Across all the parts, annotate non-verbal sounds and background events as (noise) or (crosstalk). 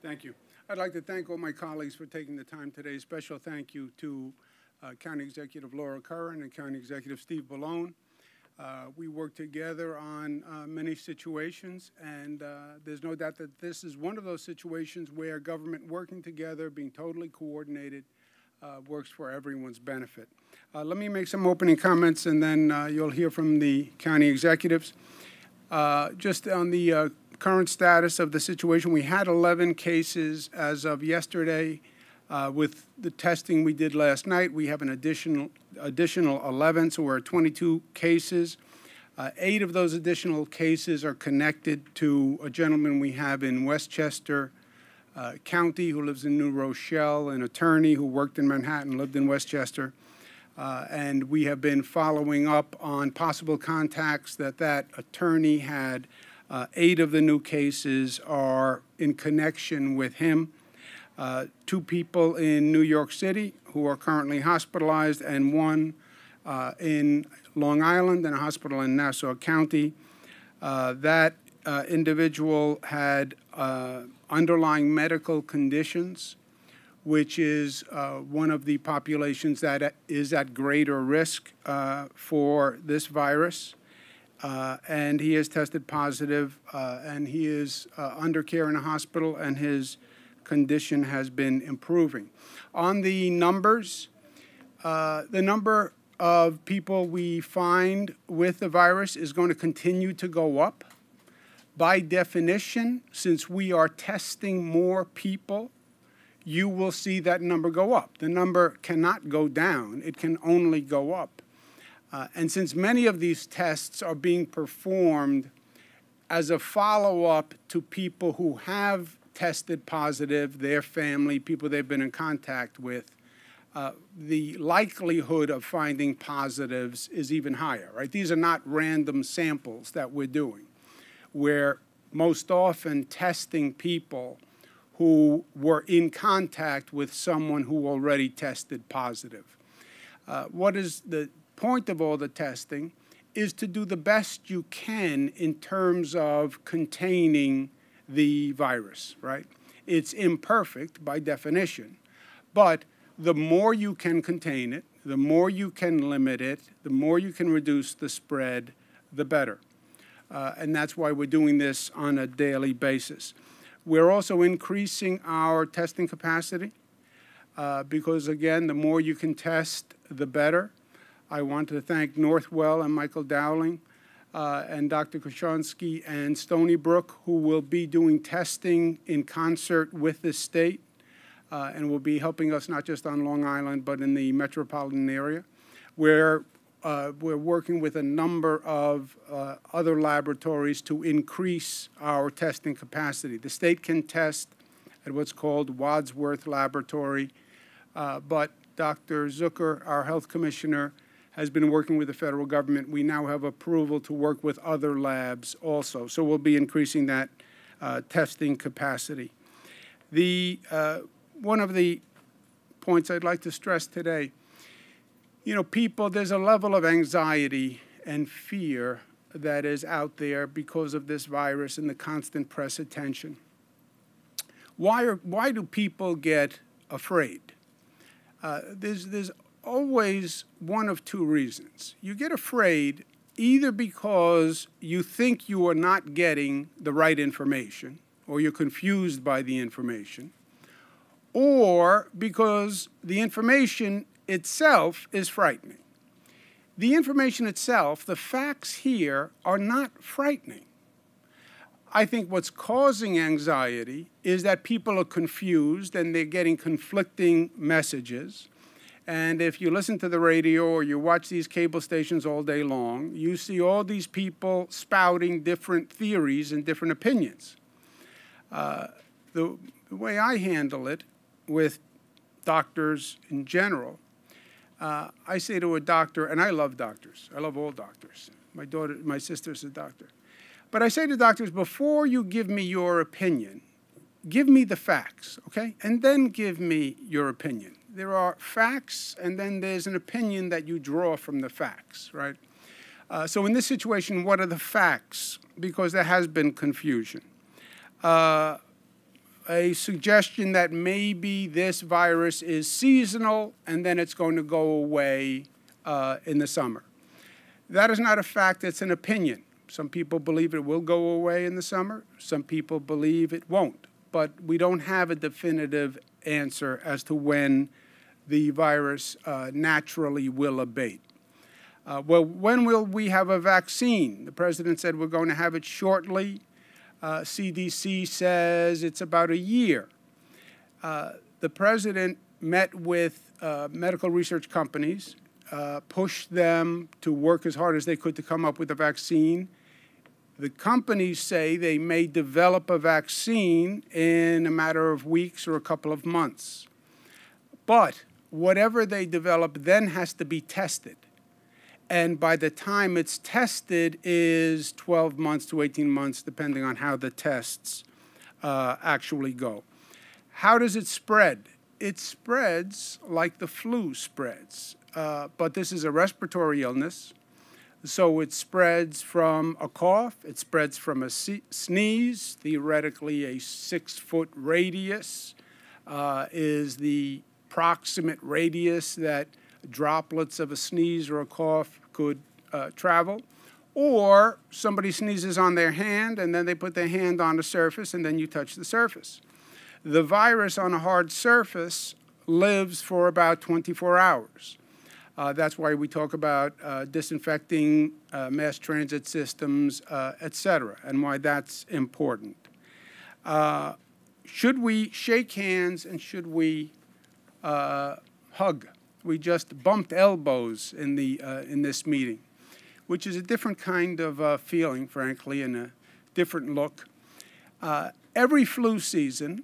Thank you. I'd like to thank all my colleagues for taking the time today. Special thank you to uh, County Executive Laura Curran and County Executive Steve Bellone. Uh, we work together on uh, many situations, and uh, there's no doubt that this is one of those situations where government working together, being totally coordinated, uh, works for everyone's benefit. Uh, let me make some opening comments, and then you'll hear from the county executives. just on the current status of the situation, we had 11 cases as of yesterday. Uh, with the testing we did last night, we have an additional, additional 11, so we're at 22 cases. Uh, eight of those additional cases are connected to a gentleman we have in Westchester uh, County who lives in New Rochelle, an attorney who worked in Manhattan, lived in Westchester. Uh, and we have been following up on possible contacts that that attorney had. Uh, eight of the new cases are in connection with him uh, two people in New York City who are currently hospitalized, and one uh, in Long Island and a hospital in Nassau County. Uh, that uh, individual had uh, underlying medical conditions, which is one of the populations that is at greater risk for this virus. And he has tested positive, and he is uh, uh, under care in a hospital, and his condition has been improving. On the numbers, uh, the number of people we find with the virus is going to continue to go up. By definition, since we are testing more people, you will see that number go up. The number cannot go down, it can only go up. Uh, and since many of these tests are being performed as a follow up to people who have tested positive, their family, people they've been in contact with, uh, the likelihood of finding positives is even higher, right? These are not random samples that we're doing. We're most often testing people who were in contact with someone who already tested positive. Uh, what is the point of all the testing is to do the best you can in terms of containing the virus, right? It's imperfect by definition, but the more you can contain it, the more you can limit it, the more you can reduce the spread, the better. Uh, and that's why we're doing this on a daily basis. We're also increasing our testing capacity uh, because, again, the more you can test, the better. I want to thank Northwell and Michael Dowling uh, and Dr. Kaushansky and Stony Brook, who will be doing testing in concert with the state uh, and will be helping us not just on Long Island, but in the metropolitan area, where uh, we're working with a number of uh, other laboratories to increase our testing capacity. The state can test at what's called Wadsworth Laboratory, uh, but Dr. Zucker, our health commissioner, has been working with the federal government. We now have approval to work with other labs also. So we'll be increasing that uh, testing capacity. The, uh, one of the points I'd like to stress today, you know, people, there's a level of anxiety and fear that is out there because of this virus and the constant press attention. Why, are, why do people get afraid? Uh, there's, there's always one of two reasons. You get afraid either because you think you are not getting the right information or you're confused by the information, or because the information itself is frightening. The information itself, the facts here, are not frightening. I think what's causing anxiety is that people are confused and they're getting conflicting messages. And if you listen to the radio or you watch these cable stations all day long, you see all these people spouting different theories and different opinions. Uh, the, the, way I handle it with doctors in general, uh, I say to a doctor, and I love doctors. I love all doctors. My daughter, my sister's a doctor. But I say to doctors, before you give me your opinion, give me the facts, okay? And then give me your opinion there are facts, and then there's an opinion that you draw from the facts, right? Uh, so in this situation, what are the facts? Because there has been confusion. Uh, a suggestion that maybe this virus is seasonal and then it's going to go away uh, in the summer. That is not a fact, it's an opinion. Some people believe it will go away in the summer, some people believe it won't. But we don't have a definitive answer as to when the virus uh, naturally will abate. Uh, well, when will we have a vaccine? The president said we're going to have it shortly. Uh, CDC says it's about a year. Uh, the president met with uh, medical research companies, uh, pushed them to work as hard as they could to come up with a vaccine. The companies say they may develop a vaccine in a matter of weeks or a couple of months. But whatever they develop then has to be tested. And by the time it's tested is 12 months to 18 months, depending on how the tests uh, actually go. How does it spread? It spreads like the flu spreads, uh, but this is a respiratory illness. So it spreads from a cough, it spreads from a sneeze, theoretically a six foot radius uh, is the proximate radius that droplets of a sneeze or a cough could uh, travel. Or somebody sneezes on their hand and then they put their hand on the surface and then you touch the surface. The virus on a hard surface lives for about 24 hours. Uh, that's why we talk about uh, disinfecting uh, mass transit systems, uh, et cetera, and why that's important. Uh, should we shake hands and should we uh, hug? We just bumped elbows in, the, in this meeting, which is a different kind of feeling, frankly, and a different look. every flu season,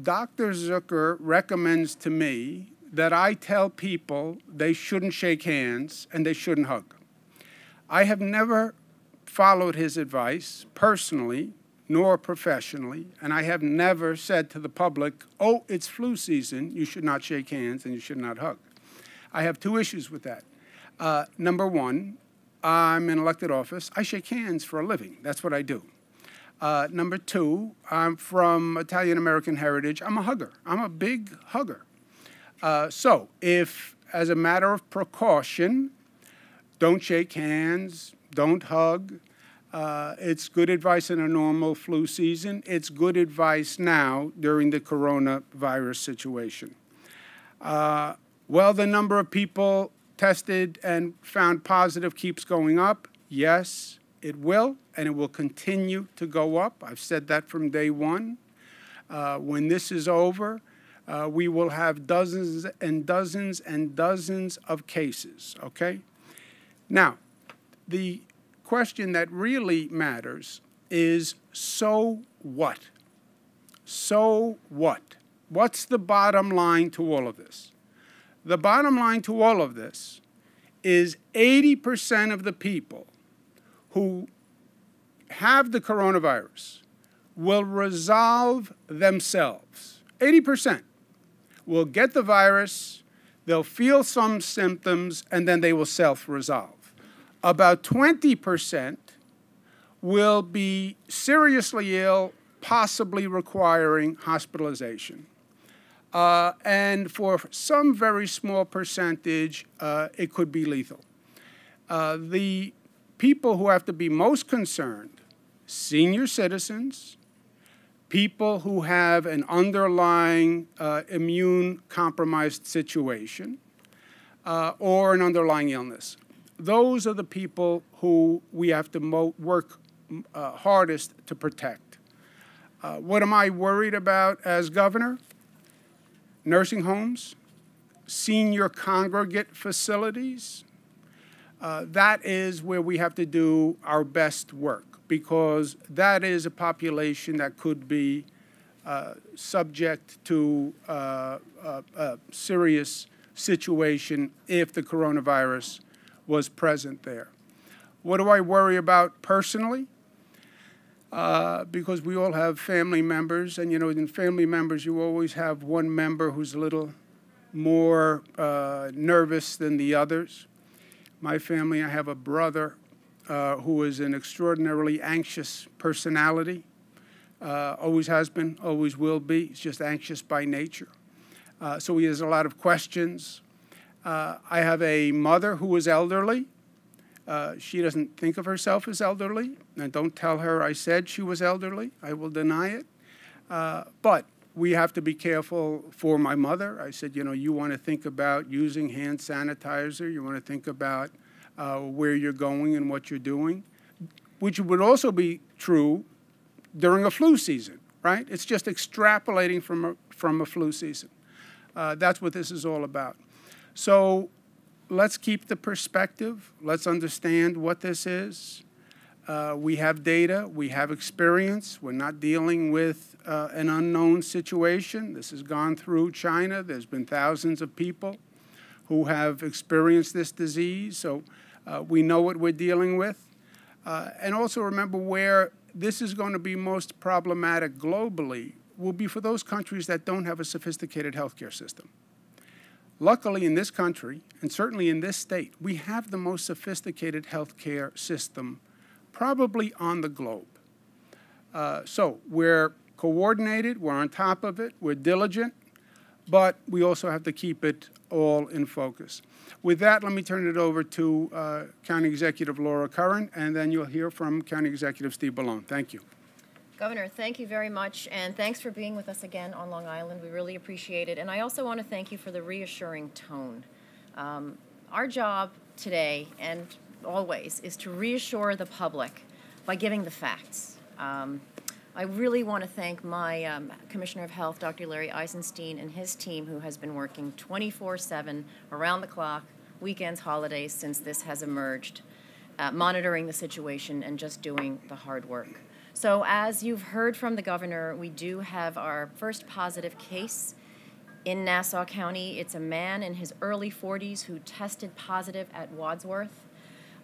Dr. Zucker recommends to me that I tell people they shouldn't shake hands and they shouldn't hug. I have never followed his advice personally nor professionally, and I have never said to the public, oh, it's flu season, you should not shake hands and you should not hug. I have two issues with that. Uh, number one, I'm in elected office. I shake hands for a living. That's what I do. Uh, number two, I'm from Italian American heritage. I'm a hugger. I'm a big hugger. Uh, so, if as a matter of precaution, don't shake hands, don't hug. Uh, it's good advice in a normal flu season. It's good advice now during the coronavirus situation. Uh, well, the number of people tested and found positive keeps going up. Yes, it will, and it will continue to go up. I've said that from day one. Uh, when this is over, uh, we will have dozens and dozens and dozens of cases, okay? Now, the question that really matters is so what? So what? What's the bottom line to all of this? The bottom line to all of this is 80% of the people who have the coronavirus will resolve themselves. 80% will get the virus, they'll feel some symptoms, and then they will self resolve. About 20% will be seriously ill, possibly requiring hospitalization. Uh, and for some very small percentage, uh, it could be lethal. Uh, the people who have to be most concerned senior citizens, people who have an underlying uh, immune compromised situation uh, or an underlying illness. Those are the people who we have to work uh, hardest to protect. Uh, what am I worried about as governor? Nursing homes, senior congregate facilities. Uh, that is where we have to do our best work because that is a population that could be uh, subject to uh, a, a, serious situation if the coronavirus was present there. What do I worry about personally? Uh, because we all have family members, and you know, in family members, you always have one member who's a little more uh, nervous than the others. My family, I have a brother uh, who is an extraordinarily anxious personality. uh, always has been, always will be. He's just anxious by nature. Uh, so he has a lot of questions. Uh, I have a mother who is elderly. Uh, she doesn't think of herself as elderly, and don't tell her I said she was elderly. I will deny it. Uh, but we have to be careful for my mother. I said, you know, you want to think about using hand sanitizer. You want to think about uh, where you're going and what you're doing, which would also be true during a flu season, right? It's just extrapolating from a, from a flu season. Uh, that's what this is all about. So let's keep the perspective. Let's understand what this is. Uh, we have data, we have experience. We're not dealing with uh, an unknown situation. This has gone through China. There's been thousands of people who have experienced this disease. So uh, we know what we're dealing with. Uh, and also remember where this is going to be most problematic globally will be for those countries that don't have a sophisticated healthcare system. Luckily, in this country, and certainly in this state, we have the most sophisticated healthcare system probably on the globe. Uh, so we're coordinated, we're on top of it, we're diligent, but we also have to keep it all in focus. With that, let me turn it over to uh, County Executive Laura Curran, and then you'll hear from County Executive Steve Bellone. Thank you. Governor, thank you very much, and thanks for being with us again on Long Island. We really appreciate it. And I also want to thank you for the reassuring tone. Um, our job today and always is to reassure the public by giving the facts. Um, I really want to thank my um, Commissioner of Health, Dr. Larry Eisenstein, and his team who has been working 24 7 around the clock, weekends, holidays, since this has emerged, uh, monitoring the situation and just doing the hard work. So, as you've heard from the governor, we do have our first positive case in Nassau County. It's a man in his early 40s who tested positive at Wadsworth.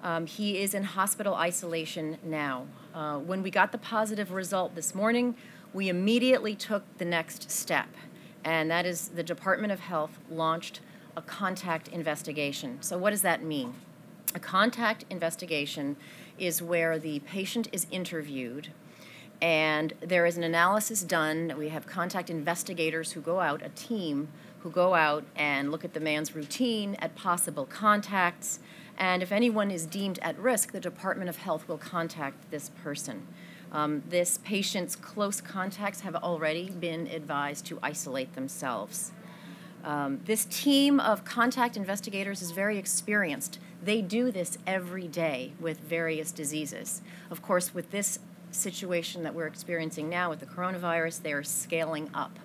Um, he is in hospital isolation now. Uh, when we got the positive result this morning, we immediately took the next step, and that is the Department of Health launched a contact investigation. So, what does that mean? A contact investigation is where the patient is interviewed and there is an analysis done. We have contact investigators who go out, a team who go out and look at the man's routine, at possible contacts, and if anyone is deemed at risk, the Department of Health will contact this person. Um, this patient's close contacts have already been advised to isolate themselves. Um, this team of contact investigators is very experienced. They do this every day with various diseases. Of course, with this situation that we're experiencing now with the coronavirus, they are scaling up.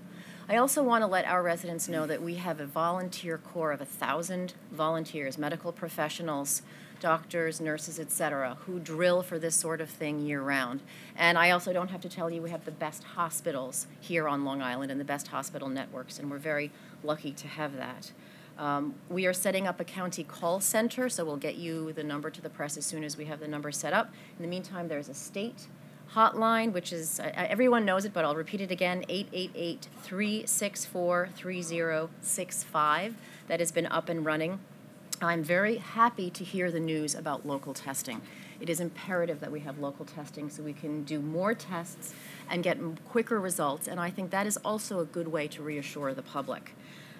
I also want to let our residents know that we have a volunteer corps of 1,000 volunteers, medical professionals, doctors, nurses, etc., who drill for this sort of thing year round. And I also don't have to tell you we have the best hospitals here on Long Island and the best hospital networks, and we're very lucky to have that. Um, we are setting up a county call center, so we'll get you the number to the press as soon as we have the number set up. In the meantime, there's a state hotline, which is, uh, everyone knows it, but I'll repeat it again 888 364 3065. That has been up and running. I'm very happy to hear the news about local testing. It is imperative that we have local testing so we can do more tests and get quicker results, and I think that is also a good way to reassure the public.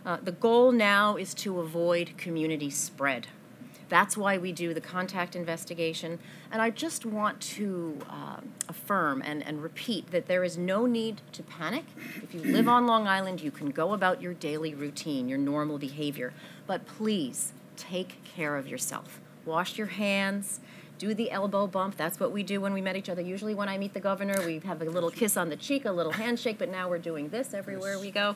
Uh, the goal now is to avoid community spread. That's why we do the contact investigation. And I just want to uh, affirm and, and repeat that there is no need to panic. If you live on Long Island, you can go about your daily routine, your normal behavior. But please take care of yourself. Wash your hands. Do the elbow bump. That's what we do when we met each other. Usually, when I meet the governor, we have a little kiss on the cheek, a little handshake, but now we're doing this everywhere we go.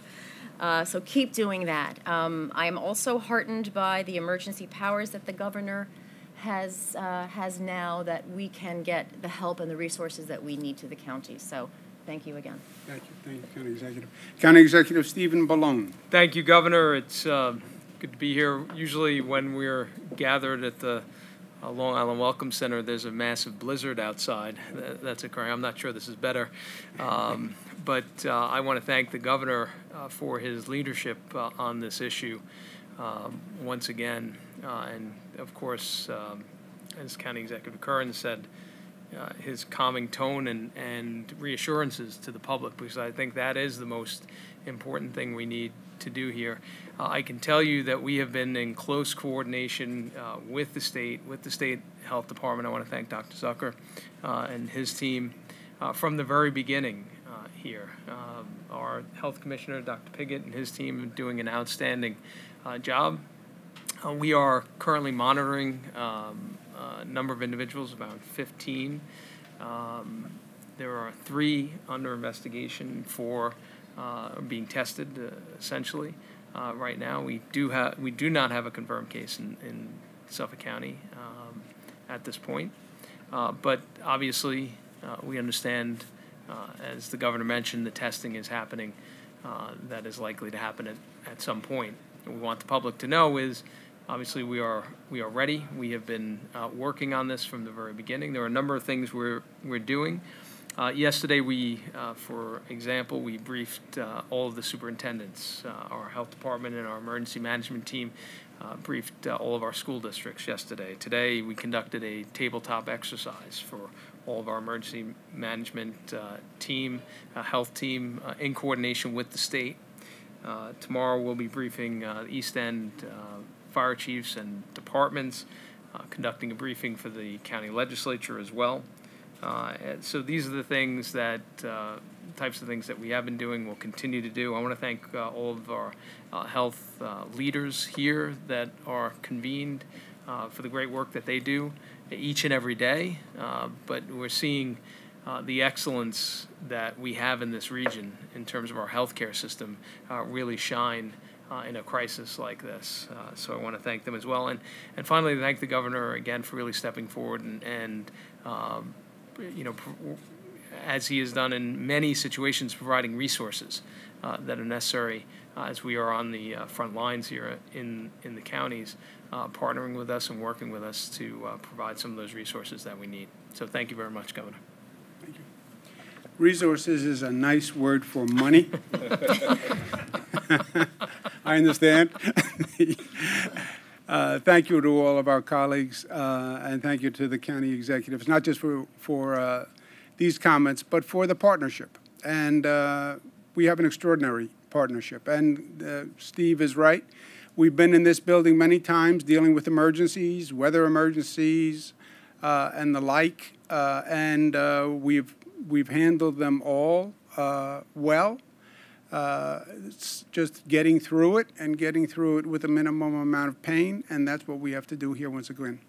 Uh, so keep doing that. Um, I am also heartened by the emergency powers that the governor has uh, has now that we can get the help and the resources that we need to the county. So thank you again. Thank you, thank you, County Executive. County Executive Stephen Bellone. Thank you, Governor. It's uh, good to be here. Usually, when we're gathered at the uh, Long Island Welcome Center, there's a massive blizzard outside that, that's occurring. I'm not sure this is better. Um, but uh, I want to thank the governor for his leadership uh, on this issue um, once again. Uh, and of course, um, as County Executive Curran said, uh, his calming tone and, and reassurances to the public because I think that is the most important thing we need to do here. Uh, I can tell you that we have been in close coordination uh, with the state, with the state health department. I want to thank Dr. Zucker uh, and his team uh, from the very beginning uh, here. Um, our health commissioner, Dr. Pigott, and his team are doing an outstanding uh, job. Uh, we are currently monitoring um, a number of individuals, about 15. Um, there are three under investigation for uh, being tested, uh, essentially. Uh, right now, we do have we do not have a confirmed case in, in Suffolk County um, at this point, but obviously we understand, as the governor mentioned, the testing is happening. Uh, that is likely to happen at, at some point. And we want the public to know is obviously we are we are ready. We have been uh, working on this from the very beginning. There are a number of things we're we're doing. Uh, yesterday, we, uh, for example, we briefed uh, all of the superintendents, uh, our health department and our emergency management team uh, briefed uh, all of our school districts yesterday. Today, we conducted a tabletop exercise for all of our emergency management team, health team, in coordination with the state. Tomorrow, we'll be briefing East End fire chiefs and departments, conducting a briefing for the county legislature as well. Uh, so these are the things that, uh, types of things that we have been doing, we'll continue to do. I want to thank uh, all of our uh, health uh, leaders here that are convened uh, for the great work that they do each and every day. But we're seeing the excellence that we have in this region in terms of our healthcare system really shine uh, in a crisis like this. Uh, so I want to thank them as well. And, and finally, thank the governor again for really stepping forward and, and um, you know, as he has done in many situations, providing resources uh, that are necessary uh, as we are on the uh, front lines here in, in the counties, uh, partnering with us and working with us to uh, provide some of those resources that we need. So thank you very much, Governor. Resources is a nice word for money. (laughs) (laughs) I understand. (laughs) Uh, Thank you to all of our colleagues, uh, and thank you to the county executives, not just for, for uh, these comments, but for the partnership. And uh, we have an extraordinary partnership. And uh, Steve is right. We've been in this building many times dealing with emergencies, weather emergencies, uh, and the like, and we've we've handled them all well. Uh, it's just getting through it and getting through it with a minimum amount of pain, and that's what we have to do here once again.